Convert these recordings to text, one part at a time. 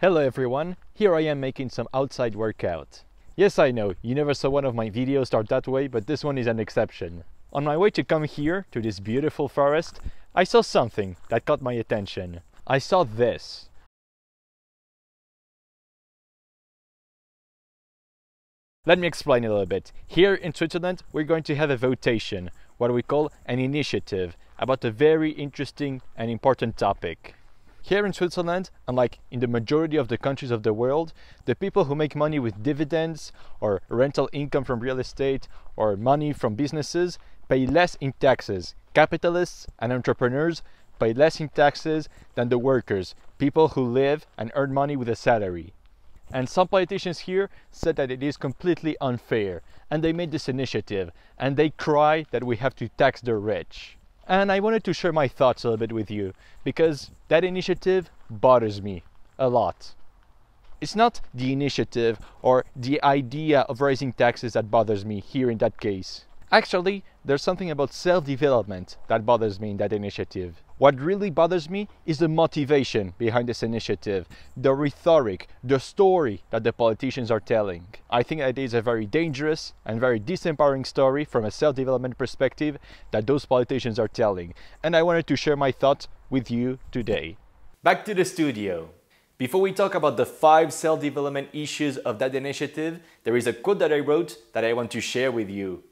Hello everyone, here I am making some outside workout. Yes I know, you never saw one of my videos start that way, but this one is an exception. On my way to come here, to this beautiful forest, I saw something that caught my attention. I saw this. Let me explain a little bit. Here in Switzerland, we're going to have a votation, what we call an initiative, about a very interesting and important topic. Here in Switzerland, unlike in the majority of the countries of the world, the people who make money with dividends or rental income from real estate or money from businesses pay less in taxes. Capitalists and entrepreneurs pay less in taxes than the workers, people who live and earn money with a salary. And some politicians here said that it is completely unfair, and they made this initiative, and they cry that we have to tax the rich. And I wanted to share my thoughts a little bit with you because that initiative bothers me a lot. It's not the initiative or the idea of raising taxes that bothers me here in that case. Actually, there's something about self-development that bothers me in that initiative. What really bothers me is the motivation behind this initiative, the rhetoric, the story that the politicians are telling. I think that is a very dangerous and very disempowering story from a self-development perspective that those politicians are telling. And I wanted to share my thoughts with you today. Back to the studio. Before we talk about the five self-development issues of that initiative, there is a quote that I wrote that I want to share with you.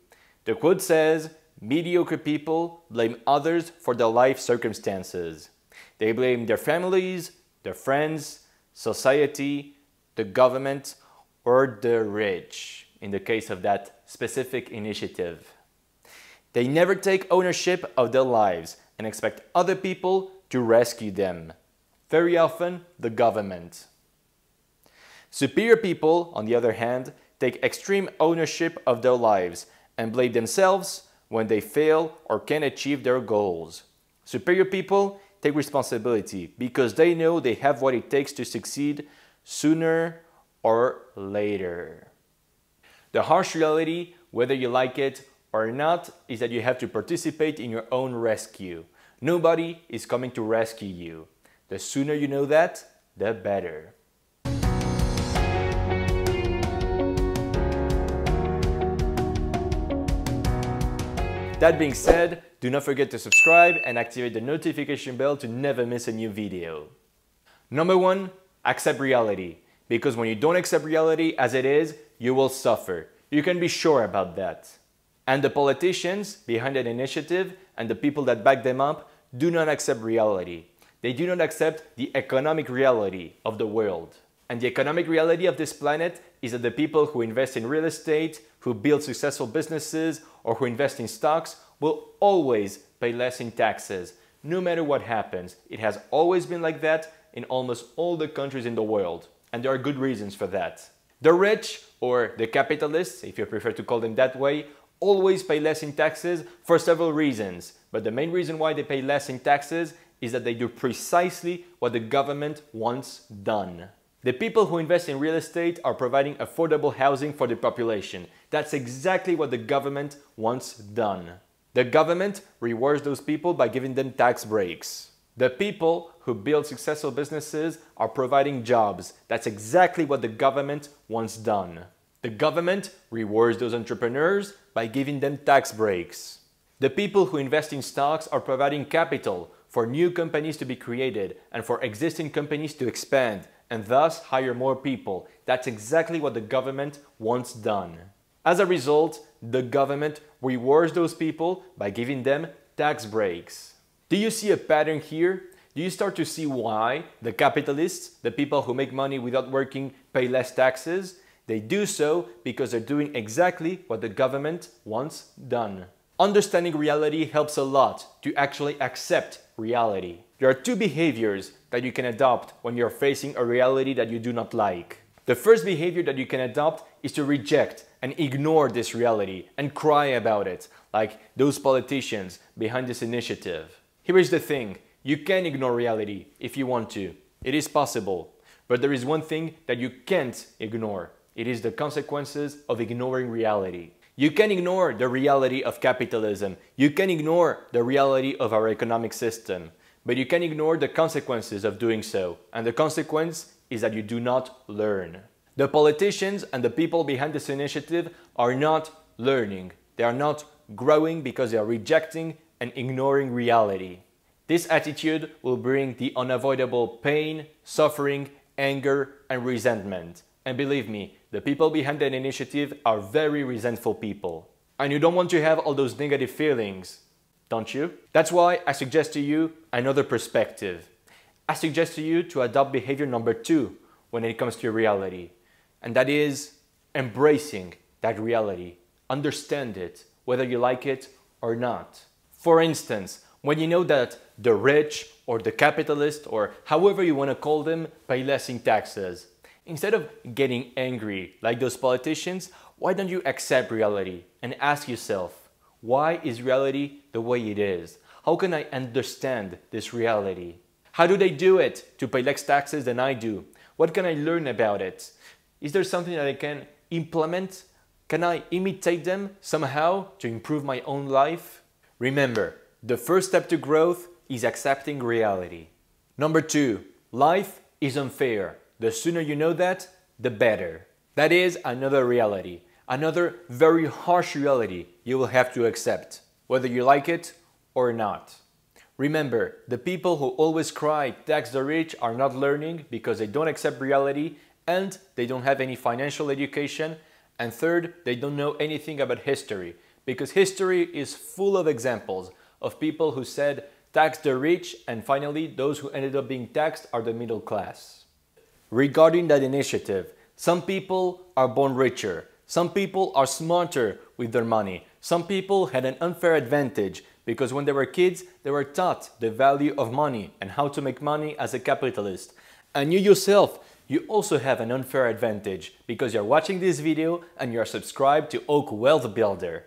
The quote says, mediocre people blame others for their life circumstances. They blame their families, their friends, society, the government, or the rich, in the case of that specific initiative. They never take ownership of their lives and expect other people to rescue them. Very often, the government. Superior people, on the other hand, take extreme ownership of their lives and blame themselves when they fail or can't achieve their goals. Superior people take responsibility because they know they have what it takes to succeed sooner or later. The harsh reality, whether you like it or not, is that you have to participate in your own rescue. Nobody is coming to rescue you. The sooner you know that, the better. That being said, do not forget to subscribe and activate the notification bell to never miss a new video. Number one, accept reality. Because when you don't accept reality as it is, you will suffer. You can be sure about that. And the politicians behind that initiative and the people that back them up do not accept reality. They do not accept the economic reality of the world. And the economic reality of this planet is that the people who invest in real estate, who build successful businesses, or who invest in stocks will always pay less in taxes, no matter what happens. It has always been like that in almost all the countries in the world, and there are good reasons for that. The rich, or the capitalists, if you prefer to call them that way, always pay less in taxes for several reasons. But the main reason why they pay less in taxes is that they do precisely what the government wants done. The people who invest in real estate are providing affordable housing for the population. That's exactly what the government wants done. The government rewards those people by giving them tax breaks. The people who build successful businesses are providing jobs. That's exactly what the government wants done. The government rewards those entrepreneurs by giving them tax breaks. The people who invest in stocks are providing capital for new companies to be created and for existing companies to expand and thus hire more people. That's exactly what the government wants done. As a result, the government rewards those people by giving them tax breaks. Do you see a pattern here? Do you start to see why the capitalists, the people who make money without working, pay less taxes? They do so because they're doing exactly what the government wants done. Understanding reality helps a lot to actually accept reality. There are two behaviors that you can adopt when you're facing a reality that you do not like. The first behavior that you can adopt is to reject and ignore this reality and cry about it, like those politicians behind this initiative. Here is the thing you can ignore reality if you want to. It is possible. But there is one thing that you can't ignore it is the consequences of ignoring reality. You can ignore the reality of capitalism. You can ignore the reality of our economic system but you can ignore the consequences of doing so. And the consequence is that you do not learn. The politicians and the people behind this initiative are not learning. They are not growing because they are rejecting and ignoring reality. This attitude will bring the unavoidable pain, suffering, anger, and resentment. And believe me, the people behind that initiative are very resentful people. And you don't want to have all those negative feelings, don't you? That's why I suggest to you another perspective. I suggest to you to adopt behavior number two when it comes to reality, and that is embracing that reality. Understand it, whether you like it or not. For instance, when you know that the rich or the capitalist or however you want to call them pay less in taxes, instead of getting angry like those politicians, why don't you accept reality and ask yourself, why is reality the way it is? How can I understand this reality? How do they do it to pay less taxes than I do? What can I learn about it? Is there something that I can implement? Can I imitate them somehow to improve my own life? Remember, the first step to growth is accepting reality. Number two, life is unfair. The sooner you know that, the better. That is another reality, another very harsh reality you will have to accept, whether you like it or not. Remember, the people who always cry tax the rich are not learning because they don't accept reality and they don't have any financial education. And third, they don't know anything about history because history is full of examples of people who said tax the rich and finally those who ended up being taxed are the middle class. Regarding that initiative, some people are born richer, some people are smarter with their money, some people had an unfair advantage because when they were kids they were taught the value of money and how to make money as a capitalist. And you yourself, you also have an unfair advantage because you're watching this video and you're subscribed to Oak Wealth Builder.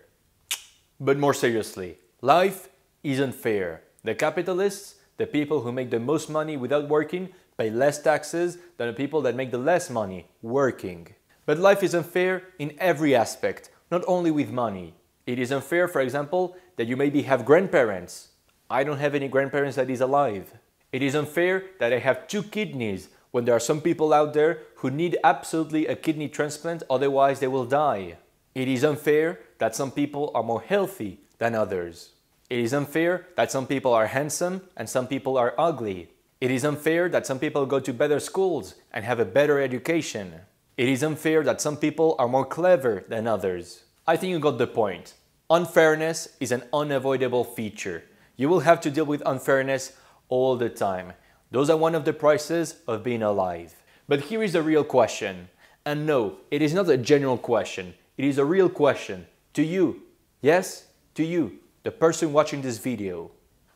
But more seriously, life isn't fair. The capitalists, the people who make the most money without working, pay less taxes than the people that make the less money working. But life is unfair in every aspect, not only with money. It is unfair, for example, that you maybe have grandparents. I don't have any grandparents that is alive. It is unfair that I have two kidneys when there are some people out there who need absolutely a kidney transplant, otherwise they will die. It is unfair that some people are more healthy than others. It is unfair that some people are handsome and some people are ugly. It is unfair that some people go to better schools and have a better education. It is unfair that some people are more clever than others. I think you got the point. Unfairness is an unavoidable feature. You will have to deal with unfairness all the time. Those are one of the prices of being alive. But here is the real question. And no, it is not a general question. It is a real question to you. Yes, to you, the person watching this video.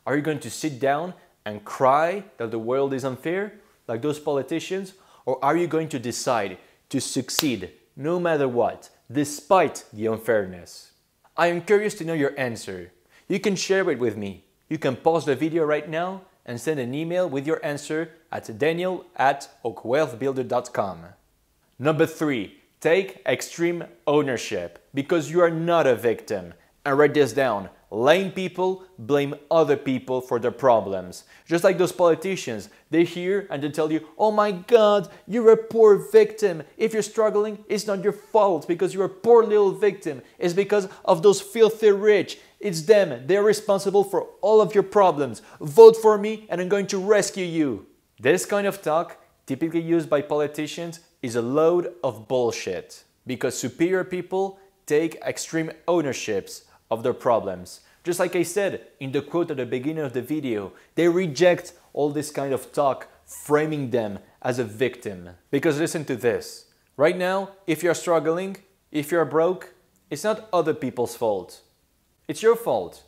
Are you going to sit down and cry that the world is unfair, like those politicians? Or are you going to decide to succeed no matter what, despite the unfairness? I am curious to know your answer. You can share it with me. You can pause the video right now and send an email with your answer at daniel at oakwealthbuilder.com. Number three, Take extreme ownership because you are not a victim. And write this down. Lame people blame other people for their problems. Just like those politicians, they hear and they tell you, oh my god, you're a poor victim. If you're struggling, it's not your fault because you're a poor little victim. It's because of those filthy rich. It's them. They're responsible for all of your problems. Vote for me and I'm going to rescue you. This kind of talk, typically used by politicians, is a load of bullshit because superior people take extreme ownerships of their problems. Just like I said in the quote at the beginning of the video, they reject all this kind of talk, framing them as a victim. Because listen to this. Right now, if you're struggling, if you're broke, it's not other people's fault. It's your fault.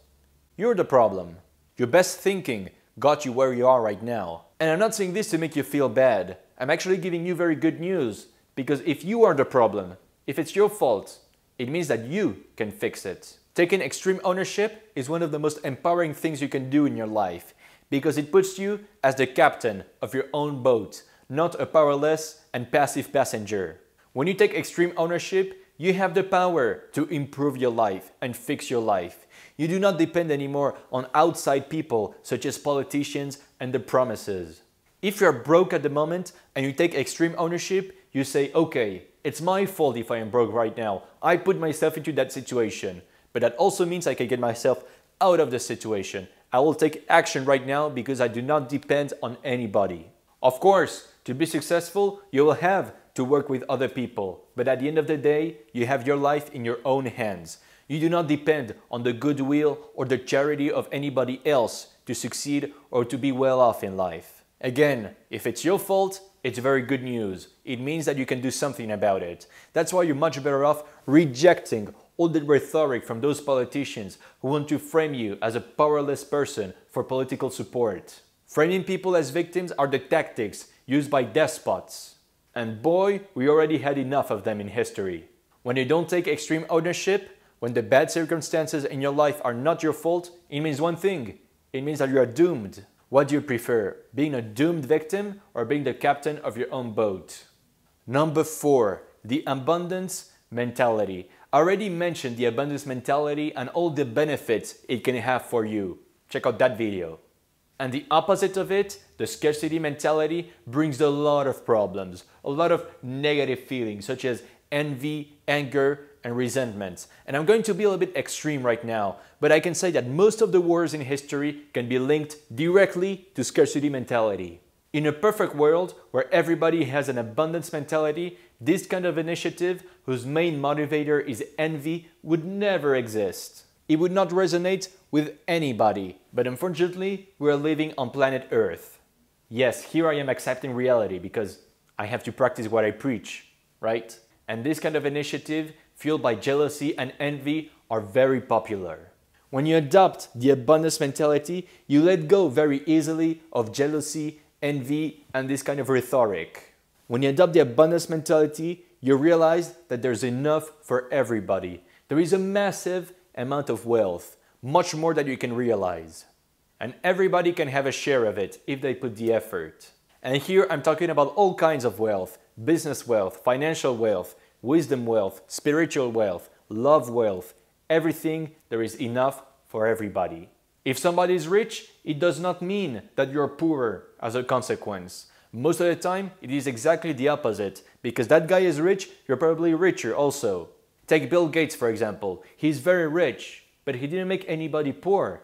You're the problem. Your best thinking got you where you are right now. And I'm not saying this to make you feel bad. I'm actually giving you very good news because if you are the problem, if it's your fault, it means that you can fix it. Taking extreme ownership is one of the most empowering things you can do in your life because it puts you as the captain of your own boat, not a powerless and passive passenger. When you take extreme ownership, you have the power to improve your life and fix your life. You do not depend anymore on outside people such as politicians and the promises. If you're broke at the moment and you take extreme ownership, you say, okay, it's my fault if I am broke right now. I put myself into that situation. But that also means I can get myself out of the situation. I will take action right now because I do not depend on anybody. Of course, to be successful, you will have to work with other people. But at the end of the day, you have your life in your own hands. You do not depend on the goodwill or the charity of anybody else to succeed or to be well off in life. Again, if it's your fault, it's very good news. It means that you can do something about it. That's why you're much better off rejecting all the rhetoric from those politicians who want to frame you as a powerless person for political support. Framing people as victims are the tactics used by despots. And boy, we already had enough of them in history. When you don't take extreme ownership, when the bad circumstances in your life are not your fault, it means one thing. It means that you are doomed. What do you prefer, being a doomed victim or being the captain of your own boat? Number four, the abundance mentality. I already mentioned the abundance mentality and all the benefits it can have for you. Check out that video. And the opposite of it, the scarcity mentality, brings a lot of problems, a lot of negative feelings such as envy, anger, and resentment. And I'm going to be a little bit extreme right now, but I can say that most of the wars in history can be linked directly to scarcity mentality. In a perfect world where everybody has an abundance mentality, this kind of initiative, whose main motivator is envy, would never exist. It would not resonate with anybody, but unfortunately, we are living on planet Earth. Yes, here I am accepting reality because I have to practice what I preach, right? And this kind of initiative, fueled by jealousy and envy, are very popular. When you adopt the abundance mentality, you let go very easily of jealousy, envy, and this kind of rhetoric. When you adopt the abundance mentality, you realize that there's enough for everybody. There is a massive amount of wealth, much more than you can realize. And everybody can have a share of it if they put the effort. And here I'm talking about all kinds of wealth business wealth, financial wealth, wisdom wealth, spiritual wealth, love wealth, everything, there is enough for everybody. If somebody is rich, it does not mean that you're poorer as a consequence. Most of the time, it is exactly the opposite. Because that guy is rich, you're probably richer also. Take Bill Gates, for example. He's very rich, but he didn't make anybody poor.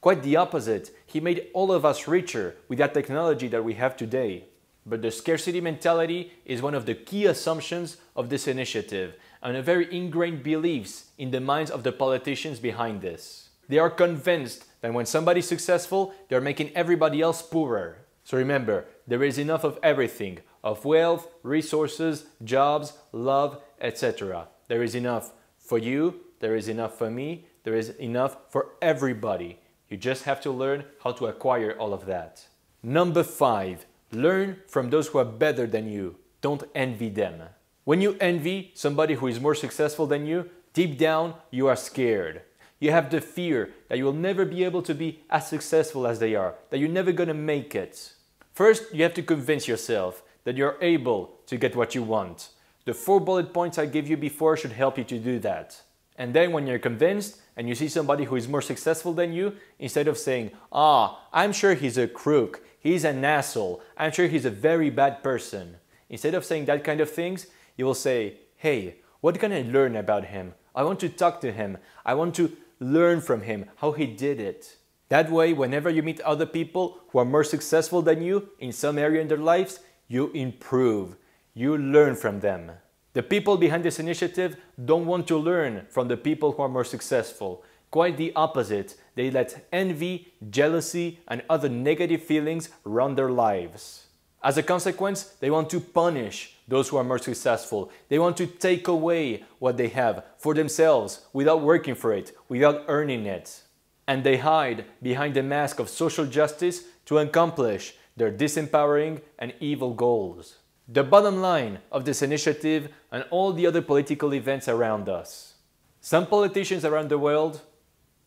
Quite the opposite. He made all of us richer with that technology that we have today. But the scarcity mentality is one of the key assumptions of this initiative and a very ingrained beliefs in the minds of the politicians behind this. They are convinced that when somebody's successful, they're making everybody else poorer. So remember, there is enough of everything of wealth, resources, jobs, love, etc. There is enough for you, there is enough for me, there is enough for everybody. You just have to learn how to acquire all of that. Number five, learn from those who are better than you. Don't envy them. When you envy somebody who is more successful than you, deep down you are scared. You have the fear that you will never be able to be as successful as they are, that you're never gonna make it. First, you have to convince yourself that you're able to get what you want. The four bullet points I gave you before should help you to do that. And then when you're convinced and you see somebody who is more successful than you, instead of saying, ah, I'm sure he's a crook, he's an asshole, I'm sure he's a very bad person. Instead of saying that kind of things, you will say, hey, what can I learn about him? I want to talk to him. I want to learn from him how he did it. That way, whenever you meet other people who are more successful than you in some area in their lives, you improve you learn from them. The people behind this initiative don't want to learn from the people who are more successful. Quite the opposite, they let envy, jealousy, and other negative feelings run their lives. As a consequence, they want to punish those who are more successful. They want to take away what they have for themselves without working for it, without earning it. And they hide behind the mask of social justice to accomplish their disempowering and evil goals the bottom line of this initiative and all the other political events around us. Some politicians around the world,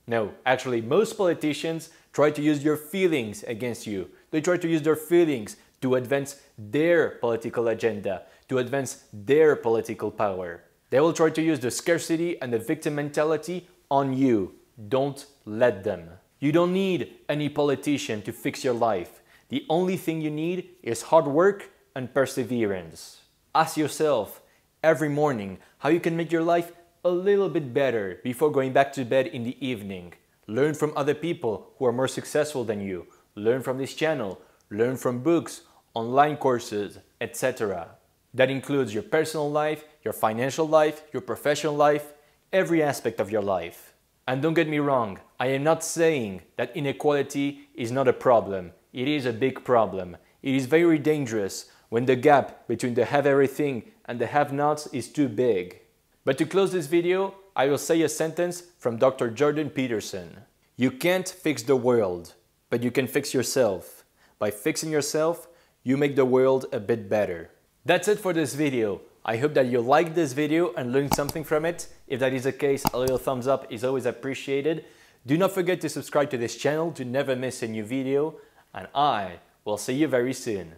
no, actually most politicians try to use your feelings against you. They try to use their feelings to advance their political agenda, to advance their political power. They will try to use the scarcity and the victim mentality on you. Don't let them. You don't need any politician to fix your life. The only thing you need is hard work and perseverance. Ask yourself every morning how you can make your life a little bit better before going back to bed in the evening. Learn from other people who are more successful than you. Learn from this channel. Learn from books, online courses, etc. That includes your personal life, your financial life, your professional life, every aspect of your life. And don't get me wrong, I am not saying that inequality is not a problem. It is a big problem. It is very dangerous when the gap between the have everything and the have nots is too big. But to close this video, I will say a sentence from Dr. Jordan Peterson. You can't fix the world, but you can fix yourself. By fixing yourself, you make the world a bit better. That's it for this video. I hope that you liked this video and learned something from it. If that is the case, a little thumbs up is always appreciated. Do not forget to subscribe to this channel to never miss a new video, and I will see you very soon.